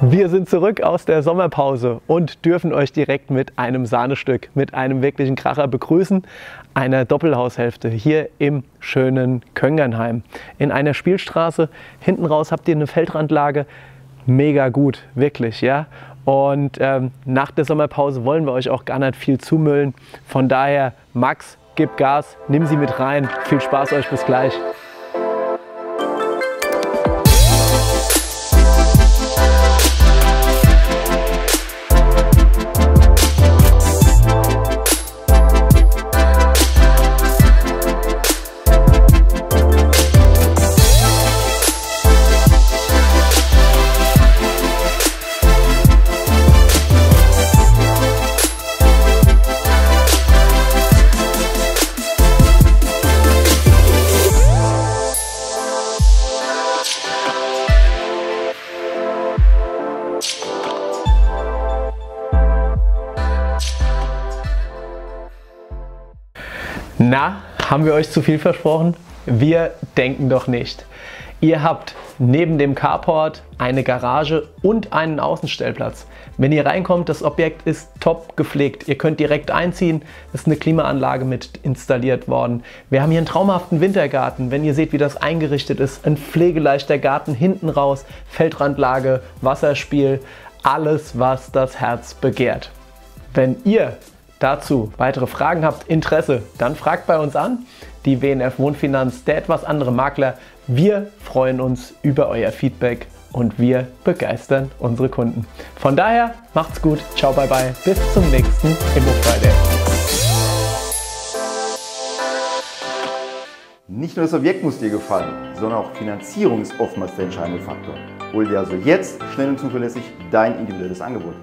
Wir sind zurück aus der Sommerpause und dürfen euch direkt mit einem Sahnestück, mit einem wirklichen Kracher begrüßen. Einer Doppelhaushälfte hier im schönen Köngernheim. In einer Spielstraße. Hinten raus habt ihr eine Feldrandlage. Mega gut, wirklich, ja. Und ähm, nach der Sommerpause wollen wir euch auch gar nicht viel zumüllen. Von daher, Max, gib Gas, nimm sie mit rein. Viel Spaß euch, bis gleich. Na, haben wir euch zu viel versprochen? Wir denken doch nicht. Ihr habt neben dem Carport eine Garage und einen Außenstellplatz. Wenn ihr reinkommt, das Objekt ist top gepflegt. Ihr könnt direkt einziehen. Es ist eine Klimaanlage mit installiert worden. Wir haben hier einen traumhaften Wintergarten. Wenn ihr seht, wie das eingerichtet ist, ein pflegeleichter Garten hinten raus, Feldrandlage, Wasserspiel, alles, was das Herz begehrt. Wenn ihr dazu weitere Fragen habt, Interesse, dann fragt bei uns an. Die WNF Wohnfinanz, der etwas andere Makler. Wir freuen uns über euer Feedback und wir begeistern unsere Kunden. Von daher macht's gut, ciao, bye bye, bis zum nächsten Immo Friday. Nicht nur das Objekt muss dir gefallen, sondern auch Finanzierung ist oftmals der entscheidende Faktor. Hol dir also jetzt schnell und zuverlässig dein individuelles Angebot.